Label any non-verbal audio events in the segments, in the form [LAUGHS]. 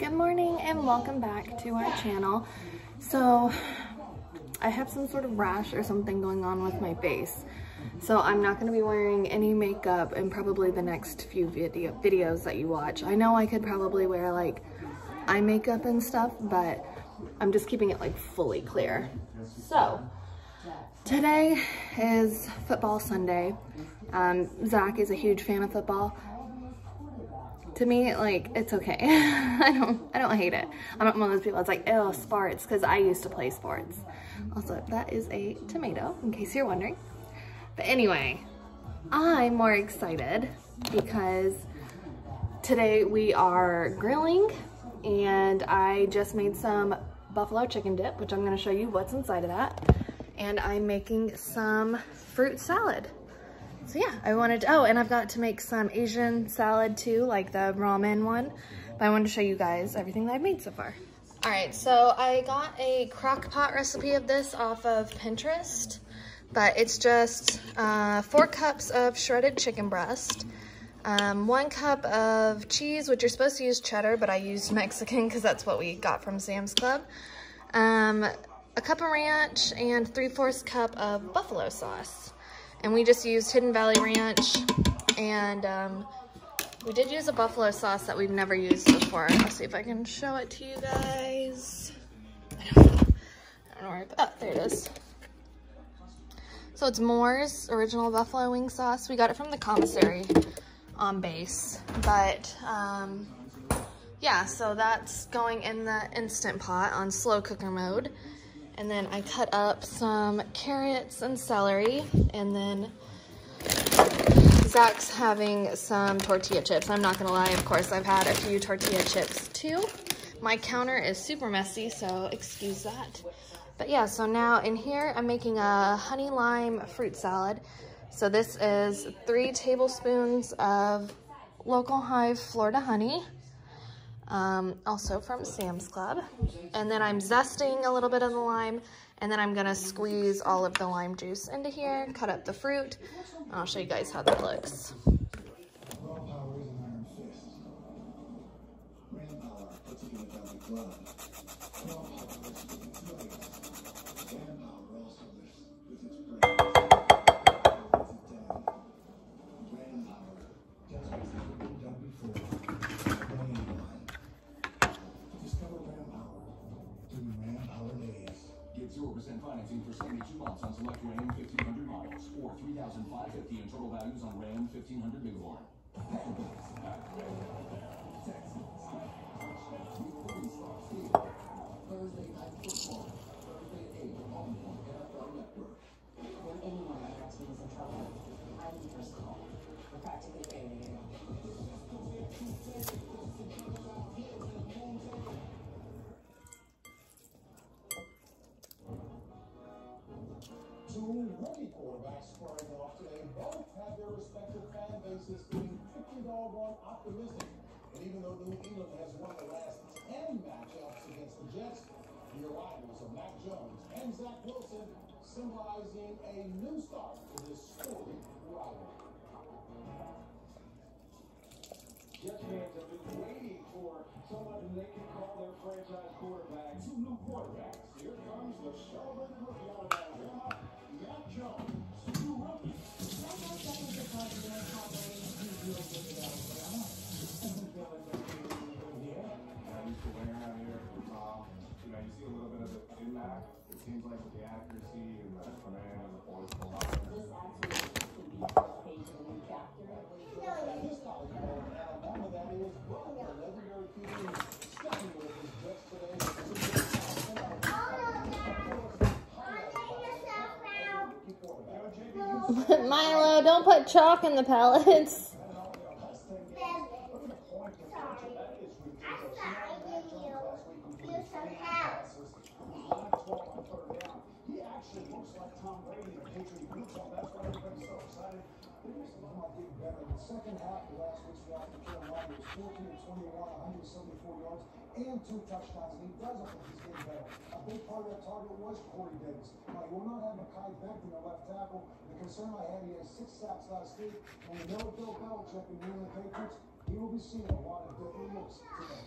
Good morning and welcome back to our channel. So I have some sort of rash or something going on with my face. So I'm not gonna be wearing any makeup in probably the next few video videos that you watch. I know I could probably wear like eye makeup and stuff, but I'm just keeping it like fully clear. So today is football Sunday. Um, Zach is a huge fan of football to me, like, it's okay. [LAUGHS] I don't, I don't hate it. I'm not one of those people that's like, oh, sports, because I used to play sports. Also, that is a tomato, in case you're wondering. But anyway, I'm more excited because today we are grilling and I just made some buffalo chicken dip, which I'm gonna show you what's inside of that. And I'm making some fruit salad so yeah, I wanted to, oh, and I've got to make some Asian salad too, like the ramen one. But I wanted to show you guys everything that I've made so far. All right, so I got a crock pot recipe of this off of Pinterest, but it's just uh, four cups of shredded chicken breast, um, one cup of cheese, which you're supposed to use cheddar, but I used Mexican because that's what we got from Sam's Club, um, a cup of ranch, and three-fourths cup of buffalo sauce. And we just used Hidden Valley Ranch. And um, we did use a buffalo sauce that we've never used before. Let's see if I can show it to you guys. I don't, I don't know where, oh, there it is. So it's Moore's original buffalo wing sauce. We got it from the commissary on base. But um, yeah, so that's going in the Instant Pot on slow cooker mode. And then I cut up some carrots and celery. And then Zach's having some tortilla chips. I'm not gonna lie, of course, I've had a few tortilla chips too. My counter is super messy, so excuse that. But yeah, so now in here, I'm making a honey lime fruit salad. So this is three tablespoons of local hive Florida honey um, also from Sam's Club. And then I'm zesting a little bit of the lime, and then I'm gonna squeeze all of the lime juice into here, cut up the fruit, and I'll show you guys how that looks. Financing for 72 months on select Ram 1500 models, or 3550 in total values on Ram 1500 Bighorn. Squaring off today. Both have their respective fan bases being pretty doggone optimistic. And even though New England has won the last 10 matchups against the Jets, the arrivals of Mac Jones and Zach Wilson symbolizing a new start to this storied rivalry. Jets fans have been waiting for someone they can call their franchise quarterback. Two new quarterbacks. Here comes the celebrated rookie out of Alabama, seems like the accuracy and the command and the voice a lot. Actually could be page in a chapter. This college ball in Alabama, that is, well, a legendary QB stepping with his just today. Milo, don't put chalk in the pellets. Second half of last week's loss to Carolina was 14 21, 174 yards, and two touchdowns. And he doesn't think he's getting better. A big part of that target was Corey Davis. Now, he will not have Mekhi Becton, the left tackle. The concern I had, he had six sacks last week. And we know Bill Belichick and New England Patriots, he will be seeing a lot of different looks today.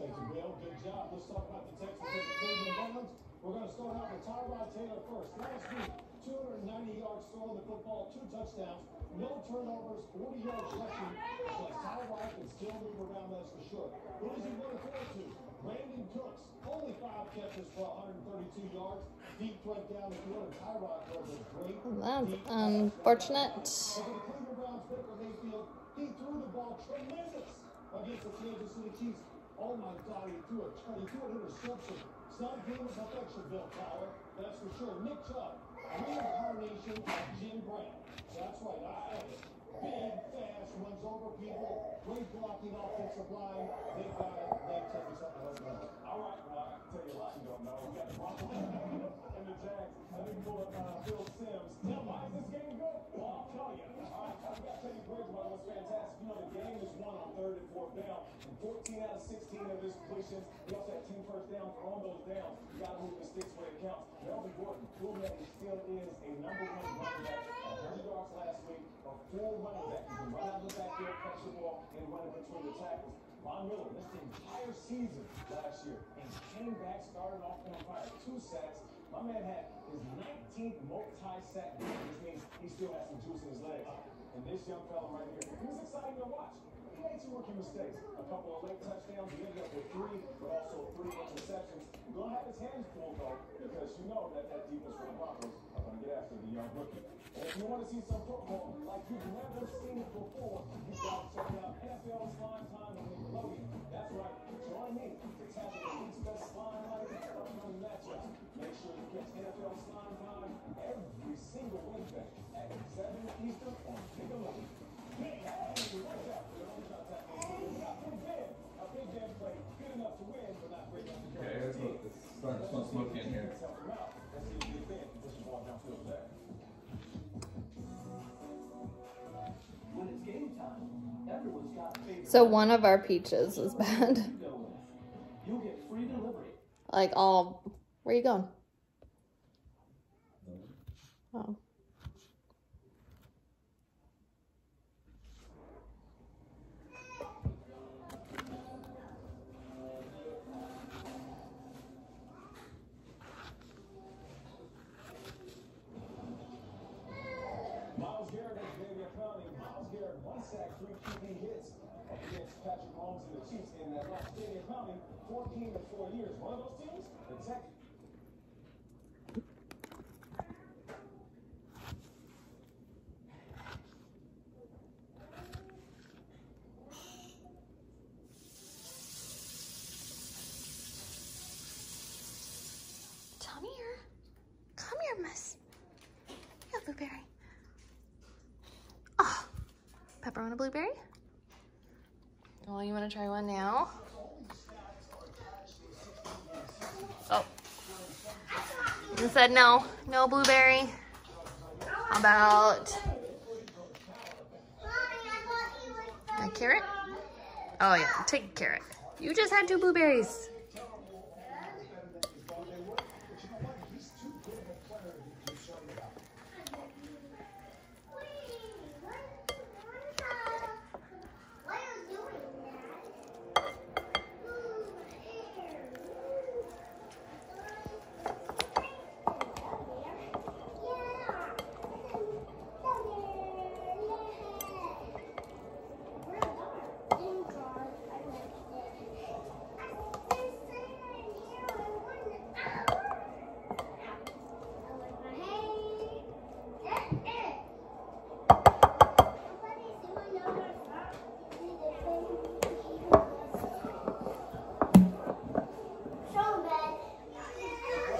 Thank you, Bill. Good job. Let's talk about the Texans Cleveland Browns. We're going to start out with Tyrod Taylor first. Last week, 290 yards throwing the football, two touchdowns, no turnovers, 40 yards rushing. Plus, Tyrod can still move around, that's for sure. Who does he run forward to? Brandin Cooks, only five catches for 132 yards. Deep threat down the field, and Tyrod throws a great That's unfortunate. Um, for the Cleveland Browns, Baker Mayfield, he threw the ball tremendous against the Kansas City Chiefs. Oh my God, he threw a he threw an interception. It's not a game of perfection, Bill Cowher. That's for sure. Nick Chubb, reincarnation of Jim Brown. That's right, I have it. Big, fast, runs over people. Great blocking offensive line. They got it. They tell me something else now. All right, well, I can tell you a lot you don't know. We got the Broncos and the Jags. Think we pull up uh, Phil Simms. Now, why is this game good? All right, I got Teddy Bridgewater was fantastic. You know, the game is won on third and fourth down. And 14 out of 16 of his completions. He also had 10 first downs. On those downs, you got to move the sticks where it counts. Melvin Gordon, cool man, he still is a number one running back. 100 yards last week. A full running back. He can run out of the backfield, catch the ball, and run it between the tackles. Von Miller missed the entire season last year and came back, started off on fire. Two sacks. My man had his 19th multi-sack game, which means he still has some juice in his legs. And this young fella right here, he was exciting to watch. He made some rookie mistakes. A couple of late touchdowns. He ended up with three, but also three interceptions. He's to have his hands full, though, because you know that that defense for the Broncos are to get after the young rookie. And if you want to see some football like you've never seen it before, you've got to check out NFL Slime Time on Nickelodeon. That's right. Join me to tackle the best slime and upcoming matchups. Make sure you catch NFL Slime Time every single Wednesday at 7 Eastern on Nickelodeon. Hey, hey, watch out. We don't try to tackle you. Not Big Ben. A Big good enough to win, but not great enough to carry Okay, it's, starting to smoky in here. Out. Let's see if he can push the ball downfield there. When it's game time, everyone's got favorite So one of our peaches is bad. to go with. You'll get free delivery. Like all, where you going? Oh. Myles Garrett has Jadeveon Clowney. Myles Garrett, one sack, three QB hits up against Patrick Mahomes and the Chiefs in that loss. Jadeveon Clowney, 14 to 4 years. One of those teams, the Texans. Come here. Come here, miss. Yeah, blueberry. Oh, pepper on a blueberry? Oh, you want to try one now? Oh. You said no. No blueberry. How about a carrot? Oh, yeah. Take a carrot. You just had two blueberries.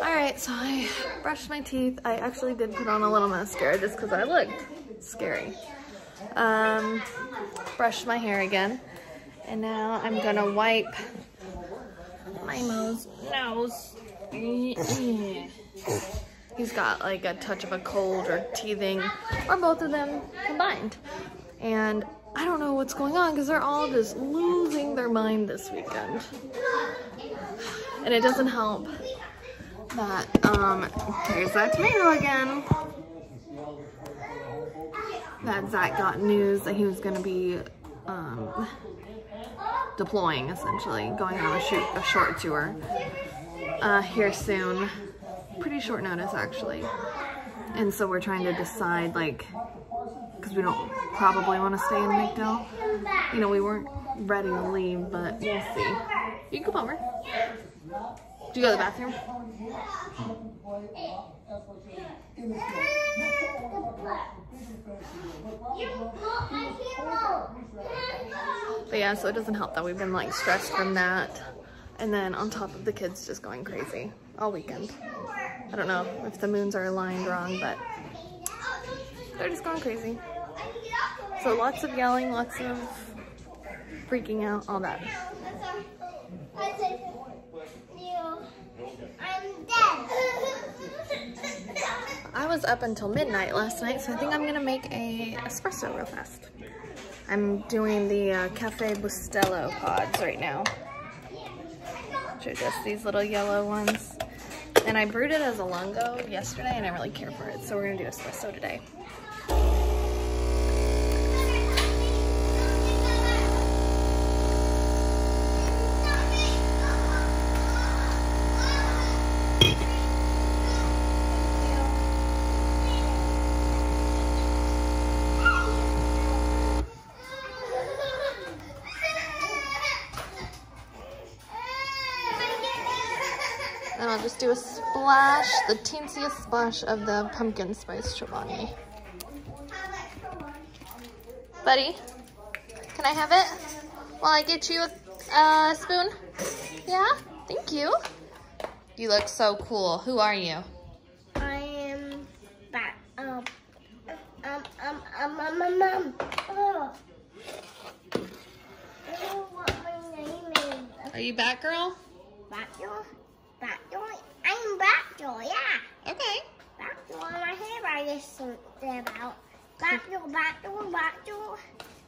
All so I brushed my teeth. I actually did put on a little mascara just because I looked scary. Um, brushed my hair again. And now I'm gonna wipe my nose. nose. He's got like a touch of a cold or teething or both of them combined. And I don't know what's going on because they're all just losing their mind this weekend. And it doesn't help that, um, there's that tomato again. That Zach got news that he was gonna be, um, deploying essentially, going on a shoot a short tour uh, here soon. Pretty short notice actually. And so we're trying to decide like, because we don't probably want to stay in MacDill. You know, we weren't ready to leave, but we'll see. You can come over. Do you go to the bathroom? But yeah, so it doesn't help that we've been like stressed from that. And then on top of the kids just going crazy all weekend. I don't know if the moons are aligned wrong, but they're just going crazy. So lots of yelling, lots of freaking out, all that. I was up until midnight last night, so I think I'm gonna make a espresso real fast. I'm doing the uh, Cafe Bustelo pods right now. Which are just these little yellow ones. And I brewed it as a lungo yesterday and I really care for it, so we're gonna do espresso today. Just do a splash, the teensiest splash of the pumpkin spice Chobani. Buddy, can I have it? While I get you a uh, spoon? Yeah? Thank you. You look so cool. Who are you? I am back. Um, um, um, um, um, um, um. Oh. I don't know what my name is. Are you? Batgirl? Batgirl? I'm Batgirl, yeah. Okay. Batgirl, my hair Sing about. Batgirl, Batgirl, Batgirl.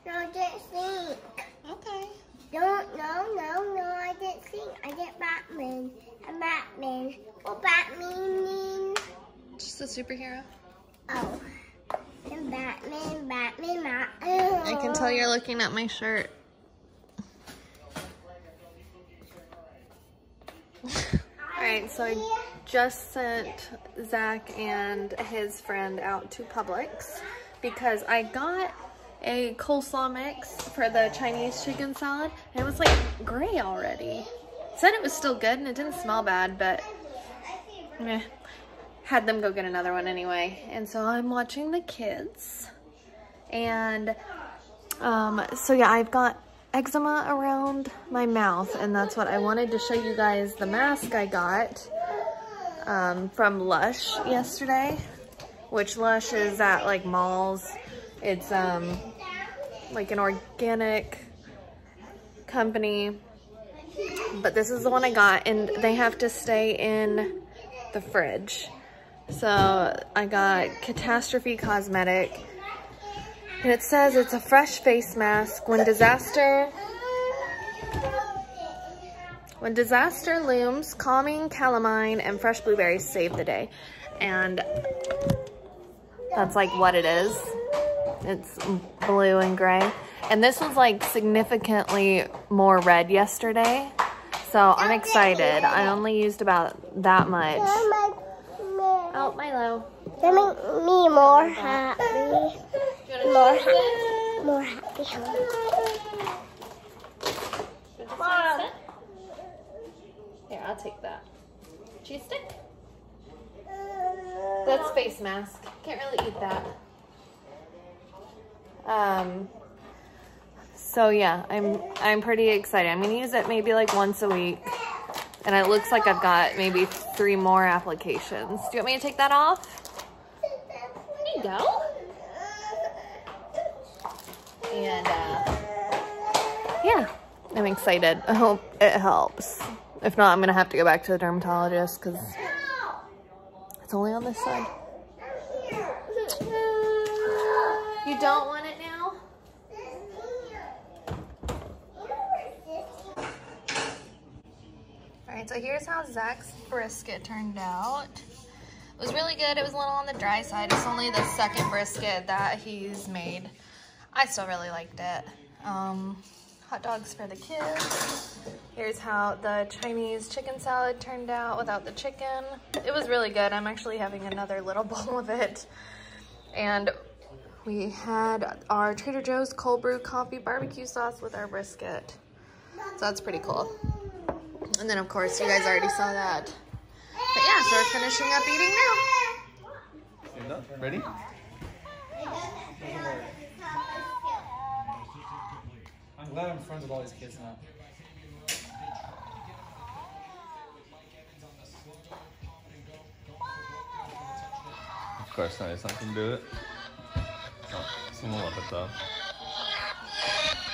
No, just think. Okay. Don't, no, no, no, I didn't think. I get Batman. I'm Batman. What Batman mean? Just a superhero. Oh. I'm Batman, Batman, Batman. I can tell you're looking at my shirt. [LAUGHS] Alright, so I just sent Zach and his friend out to Publix because I got a coleslaw mix for the Chinese chicken salad and it was like gray already. Said it was still good and it didn't smell bad, but meh. Had them go get another one anyway. And so I'm watching the kids. And um, so yeah, I've got eczema around my mouth and that's what I wanted to show you guys the mask I got um, from Lush yesterday, which Lush is at like malls. It's um, like an organic company, but this is the one I got and they have to stay in the fridge. So I got Catastrophe Cosmetic and it says it's a fresh face mask when disaster when disaster looms, calming calamine and fresh blueberries save the day. And that's like what it is. It's blue and gray. And this was like significantly more red yesterday. So I'm excited. I only used about that much. Oh, Milo. That make me more happy. More happy. More happy. Mom. Here, I'll take that. Cheese stick? That's face mask. Can't really eat that. Um, so yeah, I'm I'm pretty excited. I'm gonna use it maybe like once a week. And it looks like I've got maybe three more applications. Do you want me to take that off? There you go. And uh, yeah, I'm excited. I hope it helps. If not, I'm gonna have to go back to the dermatologist because it's only on this side. You don't want it now? All right, so here's how Zach's brisket turned out. It was really good. It was a little on the dry side. It's only the second brisket that he's made. I still really liked it. Um, hot dogs for the kids. Here's how the Chinese chicken salad turned out without the chicken. It was really good. I'm actually having another little [LAUGHS] bowl of it. And we had our Trader Joe's cold brew coffee barbecue sauce with our brisket. So that's pretty cool. And then of course you guys already saw that. But yeah, so we're finishing up eating now. Stand up. Ready? I'm glad I'm friends with all these kids now. Of course not. It's not gonna do it. Oh, someone love it though.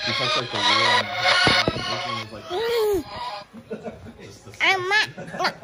He touched like the wheel and everything was like. Just this- I'm not.